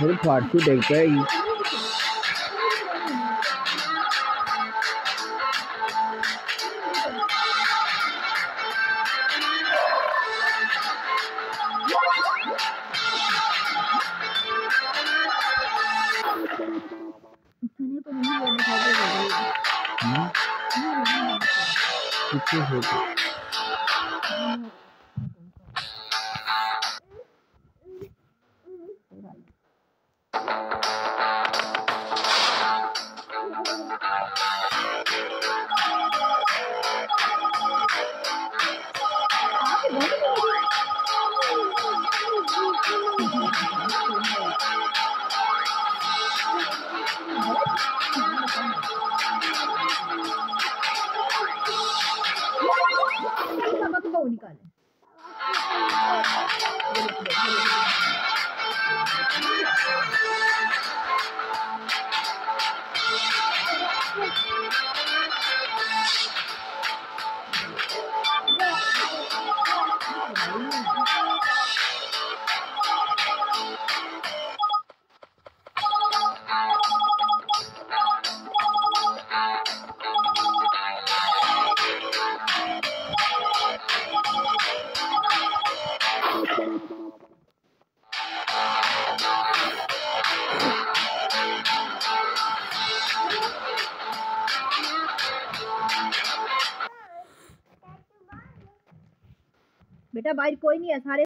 मेरे फाटू देख पाएगी कितने होते निकाले। बेटा बाहर कोई नहीं है सारे